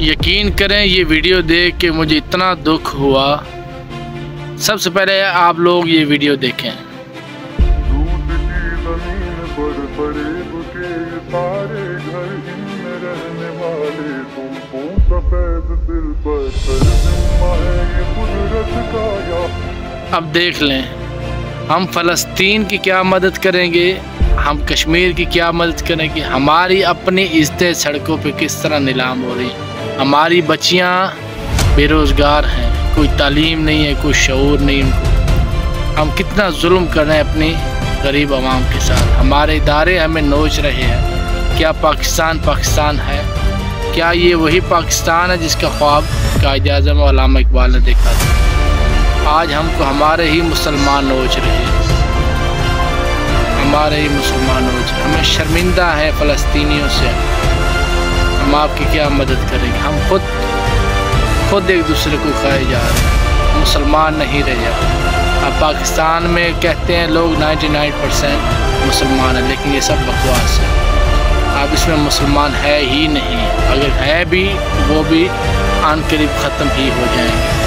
यकीन करें, ये वीडियो देख के मुझे इतना दुख हुआ। सबसे पहले आप लोग ये वीडियो देखें। ही है अब देख लें, हम फ़लस्तीन की क्या मदद करेंगे? हम कश्मीर की क्या मदद करेंगे? हमारी अपनी इज्जतें सड़कों पे किस तरह नीलाम हो रही हमारी बच्चियाँ बेरोज़गार हैं, कोई तालीम नहीं है, कोई शूर नहीं उनको हम कितना जुल्म कर रहे हैं अपनी गरीब आवाम के साथ। हमारे इदारे हमें नोच रहे हैं, क्या पाकिस्तान पाकिस्तान है? क्या ये वही पाकिस्तान है जिसका ख्वाब कायद अजम और इकबाल ने देखा था? आज हमको हमारे ही मुसलमान नोच रहे हैं। हमारे ही मुसलमान नोच हमें शर्मिंदा है फ़लस्तीनियों से। हम आपकी क्या मदद करेंगे? हम खुद खुद एक दूसरे को खाए जा रहे हैं। मुसलमान नहीं रह जाते अब पाकिस्तान में कहते हैं लोग 99 परसेंट मुसलमान हैं, लेकिन ये सब बकवास है। अब इसमें मुसलमान है ही नहीं। अगर है भी, वो भी आन करीब ख़त्म ही हो जाएँगे।